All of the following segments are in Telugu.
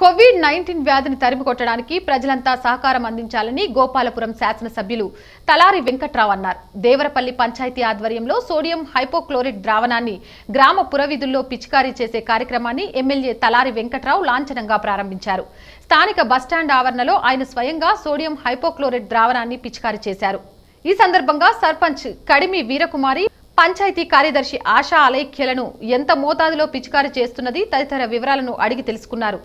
కోవిడ్ నైన్టీన్ వ్యాధిని తరిమి కొట్టడానికి ప్రజలంతా సహకారం అందించాలని గోపాలపురం శాసనసభ్యులు తలారి వెంకట్రావు అన్నారు. దేవరపల్లి పంచాయతీ ఆధ్వర్యంలో సోడియం హైపోక్లోరిడ్ ద్రావణాన్ని గ్రామ పురవీధుల్లో పిచికారీ చేసే కార్యక్రమాన్ని ఎమ్మెల్యే తలారి వెంకట్రావు లాంఛనంగా ప్రారంభించారు. స్థానిక బస్టాండ్ ఆవరణలో ఆయన స్వయంగా సోడియం హైపోక్లోరిడ్ ద్రావణాన్ని పిచికారీ చేశారు. ఈ సందర్భంగా సర్పంచ్ కడిమి వీరకుమారి పంచాయతీ కార్యదర్శి ఆశా అలైక్యలను ఎంత మోతాదులో పిచికారీ చేస్తున్నది తదితర వివరాలను అడిగి తెలుసుకున్నారు.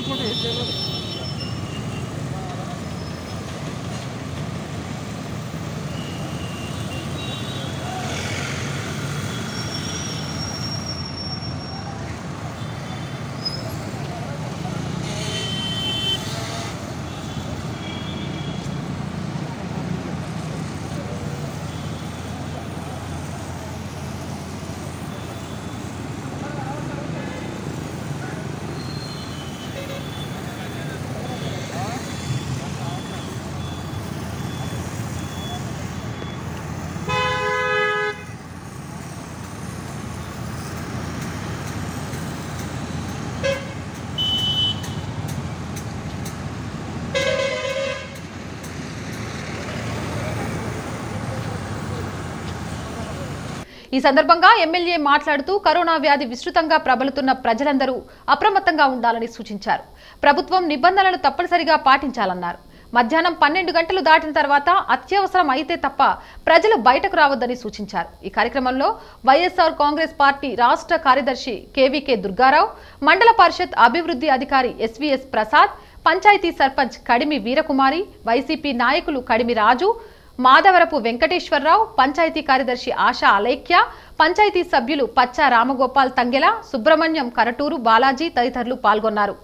అనుకుంటే ఏం చేయలేదు. ఈ సందర్భంగా ఎమ్మెల్యే మాట్లాడుతూ కరోనా వ్యాధి విస్తృతంగా ప్రబలుతున్న ప్రజలందరూ అప్రమత్తంగా ఉండాలని సూచించారు. ప్రభుత్వం నిబంధనలు తప్పనిసరిగా పాటించాలన్నారు. మధ్యాహ్నం పన్నెండు గంటలు దాటిన తర్వాత అత్యవసరం అయితే తప్ప ప్రజలు బయటకు రావద్దని సూచించారు. ఈ కార్యక్రమంలో వైఎస్ఆర్ కాంగ్రెస్ పార్టీ రాష్ట్ర కార్యదర్శి కేవీకే దుర్గారావు మండల పరిషత్ అభివృద్ధి అధికారి S V S Prasad panchayat sarpanch Kadimi Veerakumari YCP నాయకులు కడిమి రాజు మాధవరపు వెంకటేశ్వరరావు పంచాయతీ కార్యదర్శి ఆశా అలైక్య పంచాయతీ సభ్యులు పచ్చా రామగోపాల్ తంగెల సుబ్రహ్మణ్యం కరటూరు బాలాజీ తదితరులు పాల్గొన్నారు.